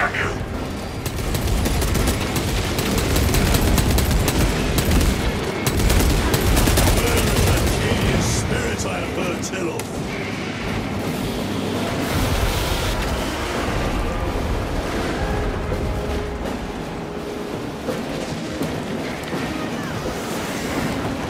attack you. Burn that hideous spirit I have burnt till off.